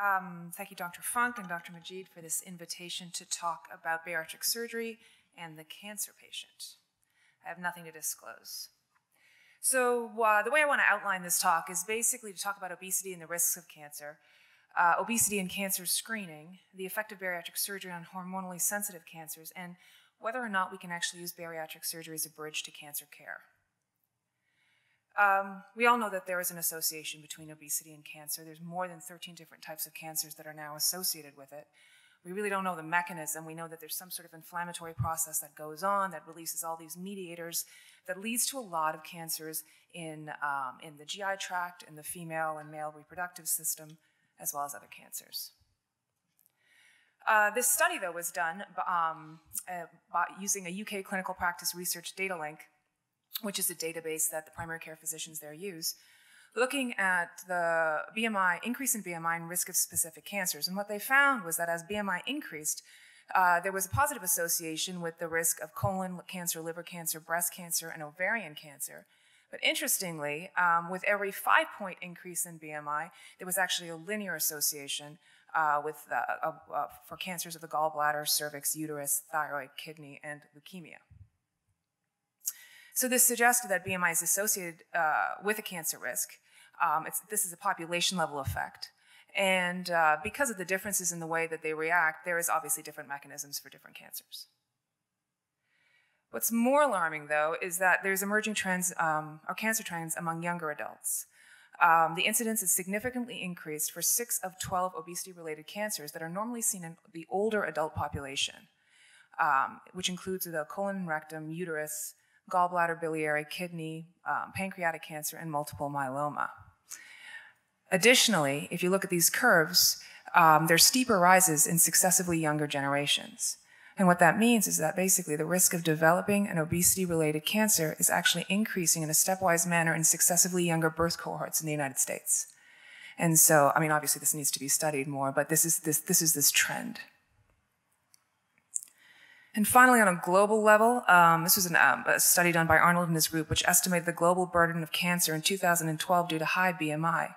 Um, thank you, Dr. Funk and Dr. Majid, for this invitation to talk about bariatric surgery and the cancer patient. I have nothing to disclose. So, uh, the way I want to outline this talk is basically to talk about obesity and the risks of cancer, uh, obesity and cancer screening, the effect of bariatric surgery on hormonally sensitive cancers, and whether or not we can actually use bariatric surgery as a bridge to cancer care. Um, we all know that there is an association between obesity and cancer. There's more than 13 different types of cancers that are now associated with it. We really don't know the mechanism. We know that there's some sort of inflammatory process that goes on that releases all these mediators that leads to a lot of cancers in, um, in the GI tract, in the female and male reproductive system, as well as other cancers. Uh, this study, though, was done um, uh, using a UK clinical practice research Datalink, which is a database that the primary care physicians there use, looking at the BMI, increase in BMI and risk of specific cancers. And what they found was that as BMI increased, uh, there was a positive association with the risk of colon cancer, liver cancer, breast cancer, and ovarian cancer. But interestingly, um, with every five point increase in BMI, there was actually a linear association uh, with, uh, for cancers of the gallbladder, cervix, uterus, thyroid, kidney, and leukemia. So this suggested that BMI is associated uh, with a cancer risk. Um, this is a population level effect. And uh, because of the differences in the way that they react, there is obviously different mechanisms for different cancers. What's more alarming, though, is that there's emerging trends um, or cancer trends among younger adults. Um, the incidence is significantly increased for six of 12 obesity related cancers that are normally seen in the older adult population, um, which includes the colon rectum, uterus, gallbladder, biliary, kidney, um, pancreatic cancer, and multiple myeloma. Additionally, if you look at these curves, um, there's steeper rises in successively younger generations. And what that means is that basically the risk of developing an obesity related cancer is actually increasing in a stepwise manner in successively younger birth cohorts in the United States. And so, I mean, obviously this needs to be studied more, but this is this, this, is this trend. And finally, on a global level, um, this was an, um, a study done by Arnold and his group, which estimated the global burden of cancer in 2012 due to high BMI.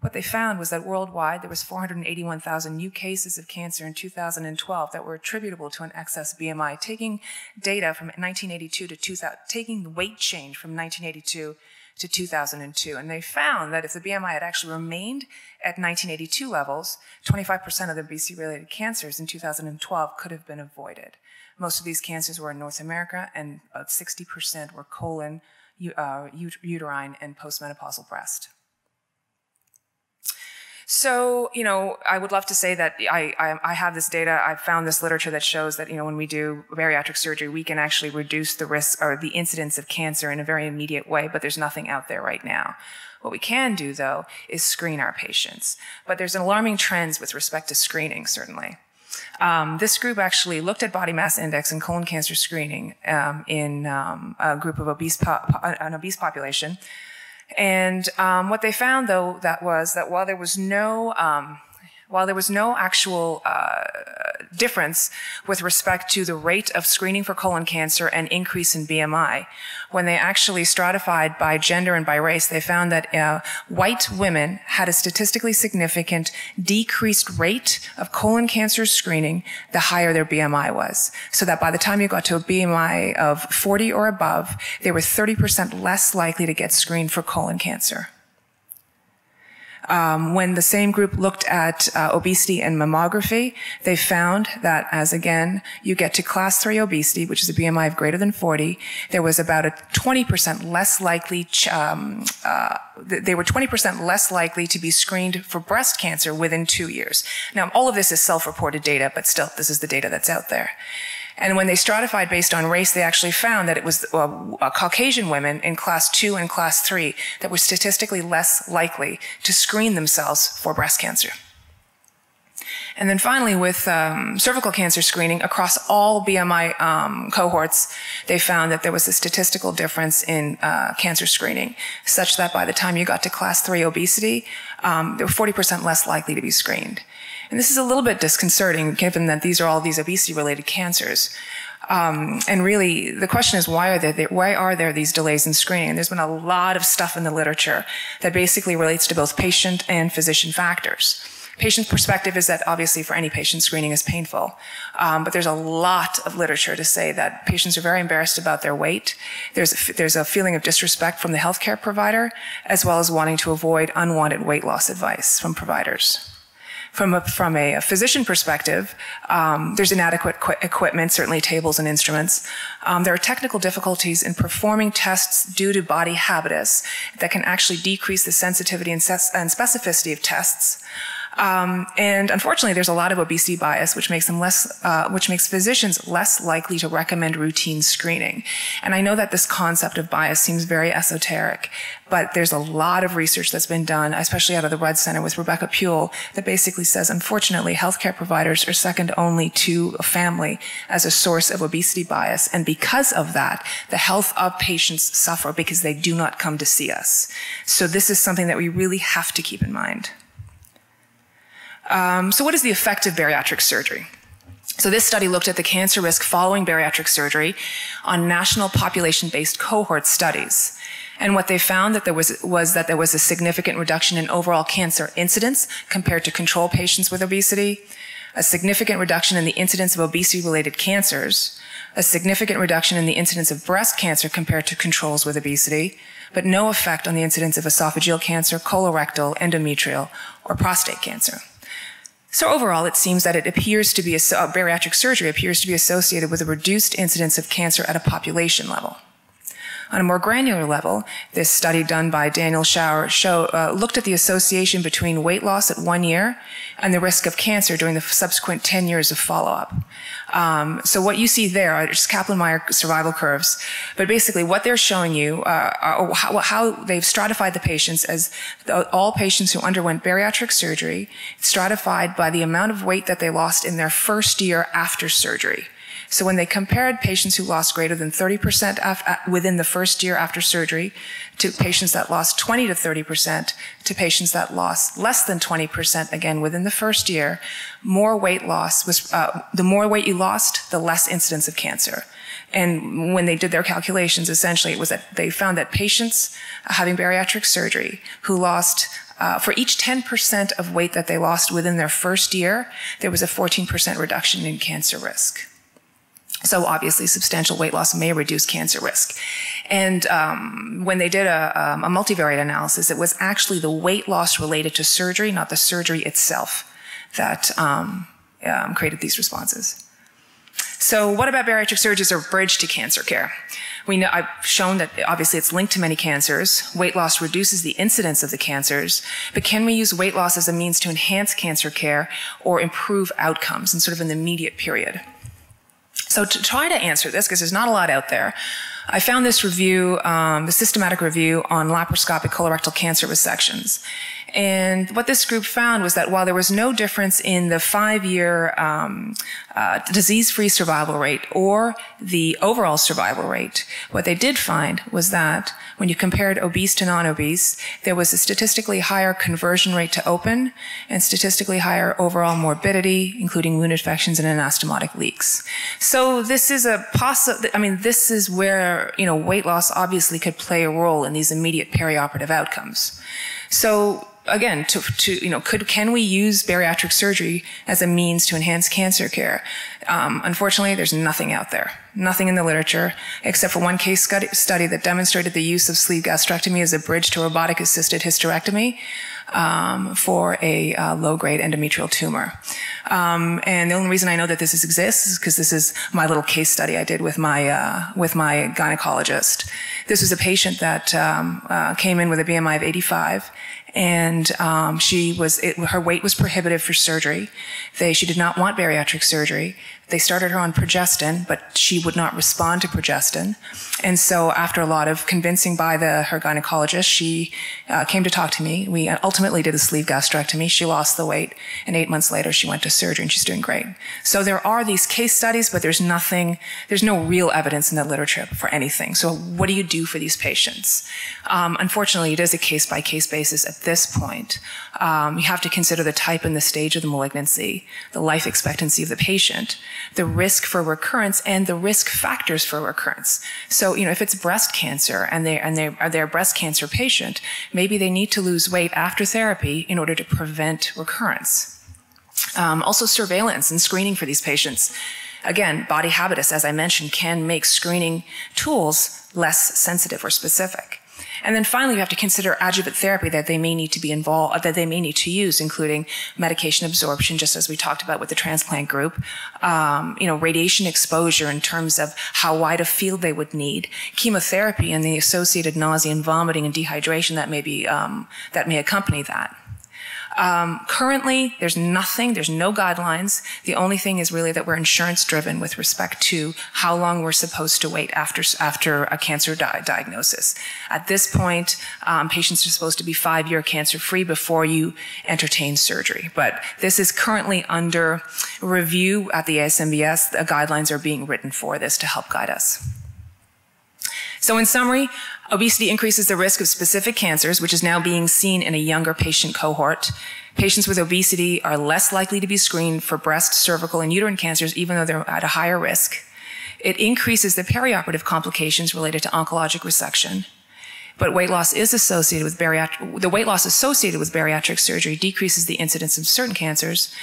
What they found was that worldwide there was 481,000 new cases of cancer in 2012 that were attributable to an excess BMI, taking data from 1982 to 2000, taking the weight change from 1982 to 2002. And they found that if the BMI had actually remained at 1982 levels, 25% of the BC related cancers in 2012 could have been avoided. Most of these cancers were in North America, and about 60% were colon, uh, uterine, and postmenopausal breast. So, you know, I would love to say that I, I, I, have this data. I've found this literature that shows that, you know, when we do bariatric surgery, we can actually reduce the risk or the incidence of cancer in a very immediate way, but there's nothing out there right now. What we can do, though, is screen our patients. But there's an alarming trends with respect to screening, certainly. Um, this group actually looked at body mass index and colon cancer screening um, in um, a group of obese, an obese population. And um, what they found, though, that was that while there was no um, while there was no actual uh, difference with respect to the rate of screening for colon cancer and increase in BMI, when they actually stratified by gender and by race, they found that uh, white women had a statistically significant decreased rate of colon cancer screening the higher their BMI was. So that by the time you got to a BMI of 40 or above, they were 30% less likely to get screened for colon cancer. Um, when the same group looked at uh, obesity and mammography, they found that as again, you get to class three obesity, which is a BMI of greater than 40, there was about a 20% less likely, um, uh, they were 20% less likely to be screened for breast cancer within two years. Now, all of this is self-reported data, but still, this is the data that's out there. And when they stratified based on race, they actually found that it was uh, uh, Caucasian women in class two and class three that were statistically less likely to screen themselves for breast cancer. And then finally, with um, cervical cancer screening across all BMI um, cohorts, they found that there was a statistical difference in uh, cancer screening, such that by the time you got to class three obesity, um, they were 40% less likely to be screened. And this is a little bit disconcerting given that these are all these obesity related cancers. Um, and really, the question is why are there why are there these delays in screening? And there's been a lot of stuff in the literature that basically relates to both patient and physician factors. Patient perspective is that obviously for any patient, screening is painful. Um, but there's a lot of literature to say that patients are very embarrassed about their weight. There's a, there's a feeling of disrespect from the healthcare provider, as well as wanting to avoid unwanted weight loss advice from providers. From a, from a, physician perspective, um, there's inadequate qu- equipment, certainly tables and instruments. Um, there are technical difficulties in performing tests due to body habitus that can actually decrease the sensitivity and, ses- and specificity of tests. Um, and unfortunately, there's a lot of obesity bias, which makes them less, uh, which makes physicians less likely to recommend routine screening. And I know that this concept of bias seems very esoteric, but there's a lot of research that's been done, especially out of the Rudd Center with Rebecca Puhl, that basically says, unfortunately, healthcare providers are second only to a family as a source of obesity bias. And because of that, the health of patients suffer because they do not come to see us. So this is something that we really have to keep in mind. Um, so, what is the effect of bariatric surgery? So, this study looked at the cancer risk following bariatric surgery on national population based cohort studies. And what they found that there was, was that there was a significant reduction in overall cancer incidence compared to control patients with obesity, a significant reduction in the incidence of obesity related cancers, a significant reduction in the incidence of breast cancer compared to controls with obesity, but no effect on the incidence of esophageal cancer, colorectal, endometrial, or prostate cancer. So overall, it seems that it appears to be, a, bariatric surgery appears to be associated with a reduced incidence of cancer at a population level. On a more granular level, this study done by Daniel Schauer show, uh, looked at the association between weight loss at one year and the risk of cancer during the subsequent 10 years of follow-up. Um, so what you see there are just Kaplan-Meier survival curves, but basically what they're showing you uh, are how, how, they've stratified the patients as the, all patients who underwent bariatric surgery, stratified by the amount of weight that they lost in their first year after surgery. So when they compared patients who lost greater than 30% af- within the first year after surgery to patients that lost 20 to 30% to patients that lost less than 20% again within the first year, more weight loss was, uh, the more weight you lost, the less incidence of cancer. And when they did their calculations, essentially it was that they found that patients having bariatric surgery who lost uh, for each 10% of weight that they lost within their first year, there was a 14% reduction in cancer risk. So obviously, substantial weight loss may reduce cancer risk. And um, when they did a, um, a, multivariate analysis, it was actually the weight loss related to surgery, not the surgery itself, that um, um created these responses. So, what about bariatric surgery as a bridge to cancer care? We know I've shown that obviously it's linked to many cancers. Weight loss reduces the incidence of the cancers, but can we use weight loss as a means to enhance cancer care or improve outcomes in sort of an immediate period? So to try to answer this, because there's not a lot out there, I found this review, um, the systematic review on laparoscopic colorectal cancer resections. And what this group found was that while there was no difference in the five-year um, uh, disease-free survival rate or the overall survival rate, what they did find was that when you compared obese to non-obese, there was a statistically higher conversion rate to open and statistically higher overall morbidity, including wound infections and anastomotic leaks. So this is a possible, I mean, this is where, you know, weight loss obviously could play a role in these immediate perioperative outcomes. So again, to, to, you know, could, can we use bariatric surgery as a means to enhance cancer care? Um, unfortunately, there's nothing out there, nothing in the literature, except for one case study that demonstrated the use of sleeve gastrectomy as a bridge to robotic assisted hysterectomy. Um, for a uh, low-grade endometrial tumor. Um, and the only reason I know that this exists is because this is my little case study I did with my uh, with my gynecologist. This was a patient that um, uh, came in with a BMI of 85 and um, she was it, her weight was prohibitive for surgery. They she did not want bariatric surgery. They started her on progestin, but she would not respond to progestin. And so, after a lot of convincing by the her gynecologist, she uh, came to talk to me. We ultimately did a sleeve gastrectomy. She lost the weight, and eight months later, she went to surgery, and she's doing great. So there are these case studies, but there's nothing, there's no real evidence in the literature for anything. So what do you do for these patients? Um, unfortunately, it is a case by case basis at this point. Um, you have to consider the type and the stage of the malignancy, the life expectancy of the patient, the risk for recurrence, and the risk factors for recurrence. So, you know, if it's breast cancer and they and they are they a breast cancer patient, maybe they need to lose weight after therapy in order to prevent recurrence. Um, also, surveillance and screening for these patients. Again, body habitus, as I mentioned, can make screening tools less sensitive or specific. And then finally, you have to consider adjuvant therapy that they may need to be involved, that they may need to use, including medication absorption, just as we talked about with the transplant group, um, you know, radiation exposure in terms of how wide a field they would need, chemotherapy and the associated nausea and vomiting and dehydration that may be um, that may accompany that. Um, currently, there's nothing, there's no guidelines. The only thing is really that we're insurance driven with respect to how long we're supposed to wait after, after a cancer di- diagnosis. At this point, um, patients are supposed to be five year cancer free before you entertain surgery. But this is currently under review at the ASMBS. The guidelines are being written for this to help guide us. So in summary, obesity increases the risk of specific cancers, which is now being seen in a younger patient cohort. Patients with obesity are less likely to be screened for breast, cervical, and uterine cancers, even though they're at a higher risk. It increases the perioperative complications related to oncologic resection. But weight loss is associated with bariatric, the weight loss associated with bariatric surgery decreases the incidence of certain cancers.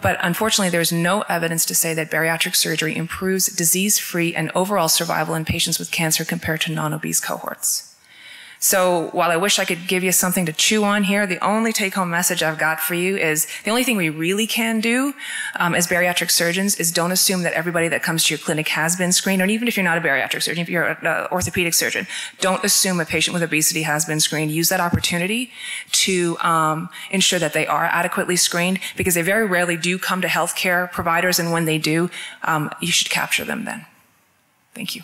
But unfortunately, there's no evidence to say that bariatric surgery improves disease-free and overall survival in patients with cancer compared to non-obese cohorts. So while I wish I could give you something to chew on here, the only take home message I've got for you is the only thing we really can do um, as bariatric surgeons is don't assume that everybody that comes to your clinic has been screened, or even if you're not a bariatric surgeon, if you're an orthopedic surgeon, don't assume a patient with obesity has been screened. Use that opportunity to um, ensure that they are adequately screened because they very rarely do come to healthcare providers, and when they do, um, you should capture them then. Thank you.